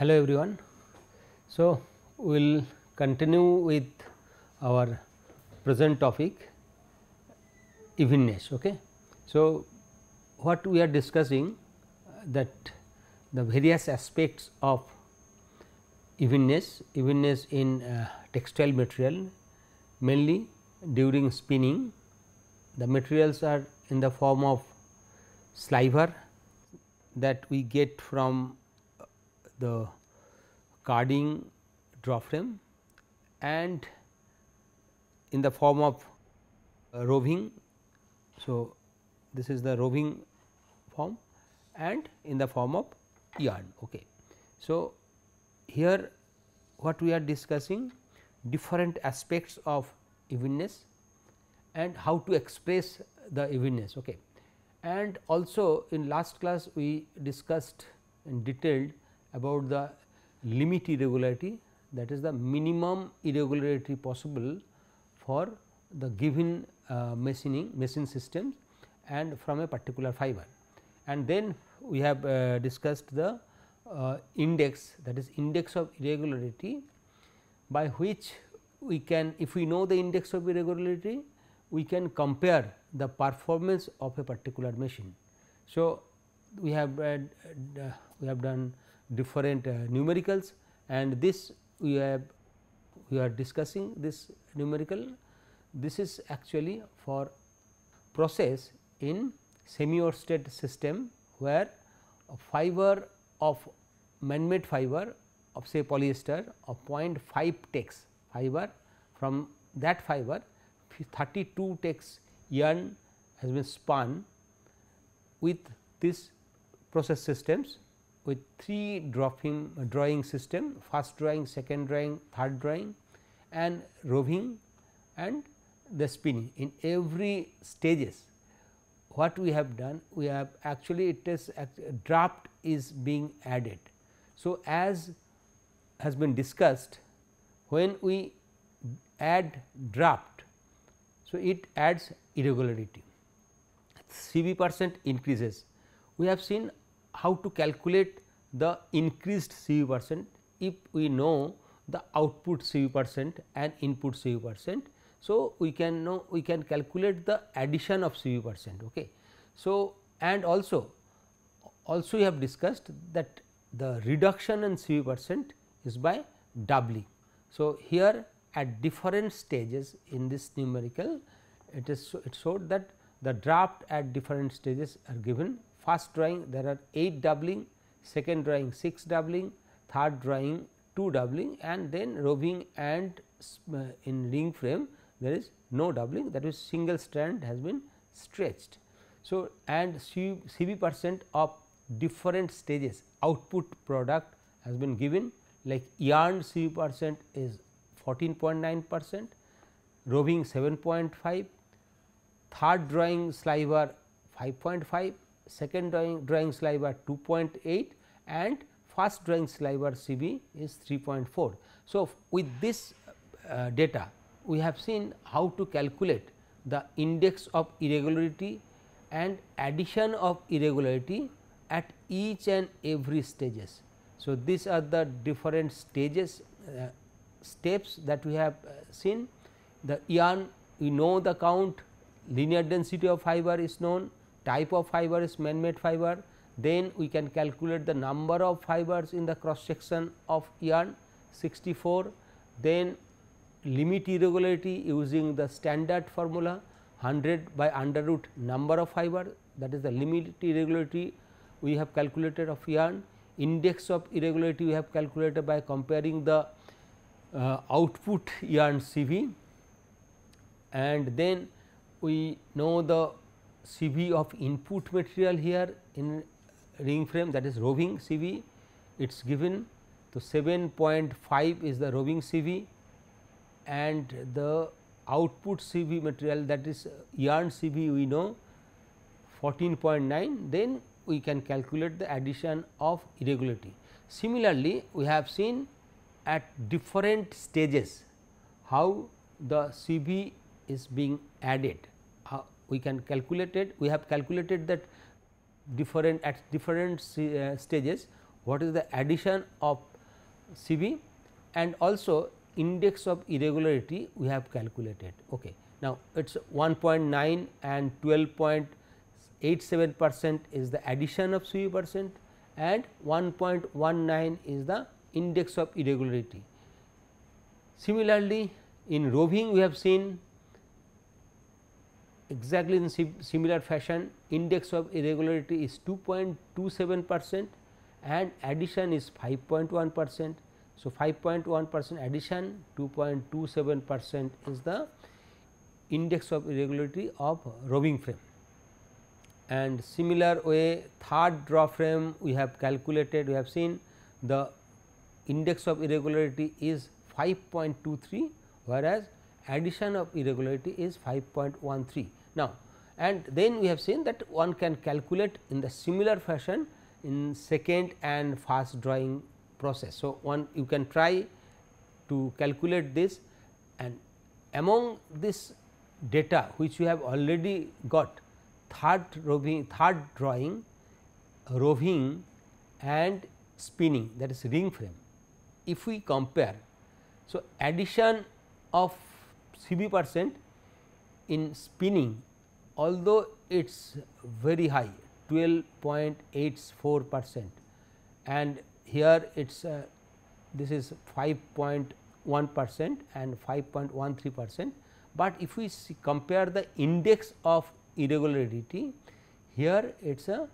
Hello everyone. So, we will continue with our present topic evenness. Okay. So, what we are discussing that the various aspects of evenness, evenness in uh, textile material mainly during spinning the materials are in the form of sliver that we get from the carding draw frame and in the form of uh, roving. So, this is the roving form and in the form of yarn. Okay. So, here what we are discussing different aspects of evenness and how to express the evenness. Okay. And also in last class we discussed in detail about the limit irregularity that is the minimum irregularity possible for the given uh, machining machine systems and from a particular fiber. And then we have uh, discussed the uh, index that is index of irregularity by which we can if we know the index of irregularity we can compare the performance of a particular machine. So, we have uh, we have done different uh, numericals and this we have we are discussing this numerical. This is actually for process in semi worsted system where a fiber of man made fiber of say polyester of 0.5 tex fiber. From that fiber 32 tex yarn has been spun with this process systems with three drawing, uh, drawing system first drawing, second drawing, third drawing and roving and the spinning in every stages what we have done we have actually it is draft is being added. So, as has been discussed when we add draft. So, it adds irregularity CV percent increases. We have seen how to calculate the increased CV percent if we know the output CV percent and input CV percent. So, we can know we can calculate the addition of CV percent. Okay. So, and also also we have discussed that the reduction in CV percent is by doubling. So, here at different stages in this numerical it is it showed that the draft at different stages are given first drawing there are 8 doubling, second drawing 6 doubling, third drawing 2 doubling and then roving and uh, in ring frame there is no doubling that is single strand has been stretched. So, and CV percent of different stages output product has been given like yarn CV percent is 14.9 percent, roving 7.5, third drawing sliver 5.5, second drawing, drawing sliver 2.8 and first drawing sliver CV is 3.4. So, with this uh, data we have seen how to calculate the index of irregularity and addition of irregularity at each and every stages. So, these are the different stages uh, steps that we have uh, seen the yarn we know the count linear density of fiber is known type of fiber is man made fiber then we can calculate the number of fibers in the cross section of yarn 64 then limit irregularity using the standard formula 100 by under root number of fiber that is the limit irregularity we have calculated of yarn index of irregularity we have calculated by comparing the uh, output yarn CV and then we know the CV of input material here in ring frame that is roving CV it is given to 7.5 is the roving CV and the output CV material that is yarn CV we know 14.9 then we can calculate the addition of irregularity. Similarly, we have seen at different stages how the CV is being added. We can calculate it, we have calculated that different at different uh, stages what is the addition of CV and also index of irregularity we have calculated. Okay. Now, it is 1.9 and 12.87 percent is the addition of CV percent and 1.19 is the index of irregularity. Similarly, in roving we have seen exactly in similar fashion index of irregularity is 2.27 percent and addition is 5.1 percent. So, 5.1 percent addition 2.27 percent is the index of irregularity of roving frame. And similar way third draw frame we have calculated we have seen the index of irregularity is 5.23 whereas addition of irregularity is 5.13. Now, and then we have seen that one can calculate in the similar fashion in second and fast drawing process. So, one you can try to calculate this and among this data which you have already got third roving third drawing roving and spinning that is ring frame. If we compare, so addition of CV percent in spinning although it is very high 12.84 percent and here it is uh, this is 5.1 percent and 5.13 percent, but if we compare the index of irregularity here it is a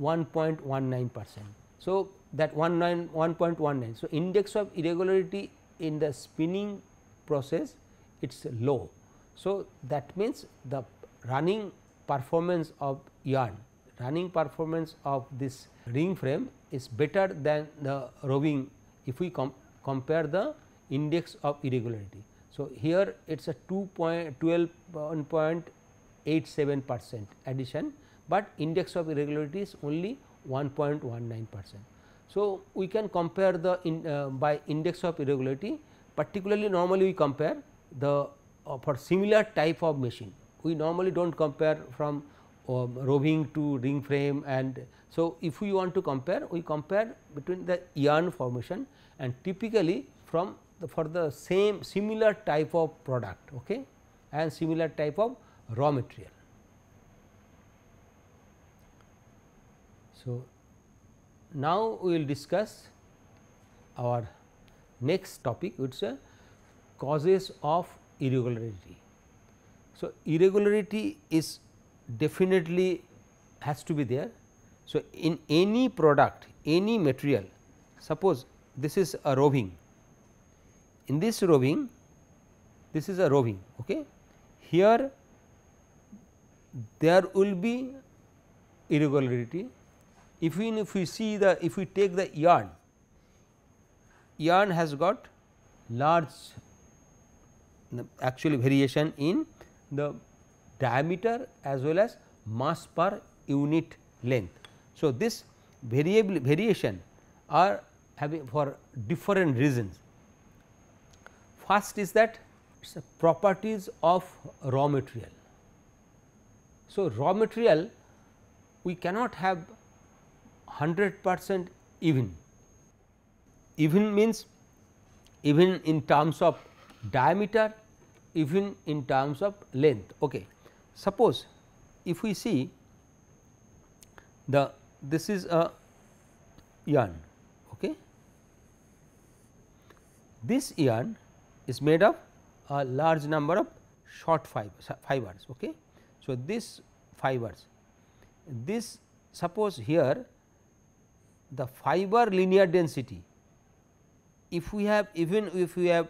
1.19 percent. So, that 1.19. So, index of irregularity in the spinning process it is low. So, that means the running performance of yarn running performance of this ring frame is better than the roving if we com compare the index of irregularity. So, here it is a 2.12.87 percent addition, but index of irregularity is only 1.19 percent. So, we can compare the in, uh, by index of irregularity particularly normally we compare the for similar type of machine we normally do not compare from um, roving to ring frame and so if we want to compare we compare between the yarn formation and typically from the for the same similar type of product okay, and similar type of raw material. So, now we will discuss our next topic which is causes of irregularity. So, irregularity is definitely has to be there. So, in any product any material suppose this is a roving in this roving this is a roving okay here there will be irregularity if we if we see the if we take the yarn yarn has got large actually variation in the diameter as well as mass per unit length. So, this variable variation are having for different reasons. First is that properties of raw material. So, raw material we cannot have 100 percent even, even means even in terms of diameter, even in terms of length. Okay. Suppose if we see the this is a yarn okay. This yarn is made of a large number of short fibers. Okay. So, this fibers this suppose here the fiber linear density if we have even if we have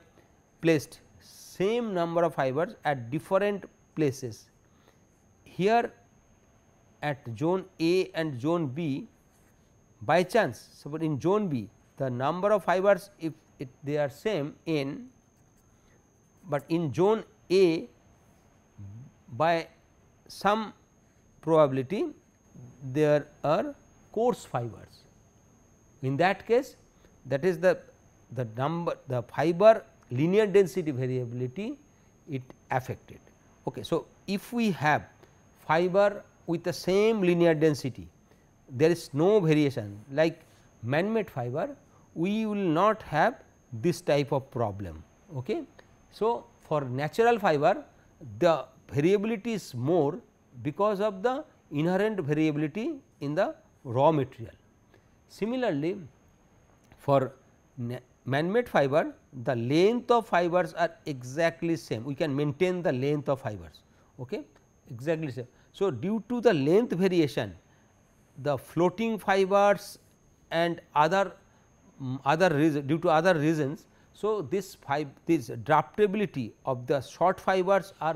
placed same number of fibers at different places here at zone A and zone B by chance suppose in zone B the number of fibers if it they are same n, but in zone A by some probability there are coarse fibers. In that case that is the the number the fiber linear density variability it affected. Okay. So, if we have fiber with the same linear density there is no variation like man made fiber we will not have this type of problem. Okay. So, for natural fiber the variability is more because of the inherent variability in the raw material. Similarly, for man made fiber the length of fibers are exactly same we can maintain the length of fibers okay exactly same. So, due to the length variation the floating fibers and other um, other reason due to other reasons. So, this this draftability of the short fibers are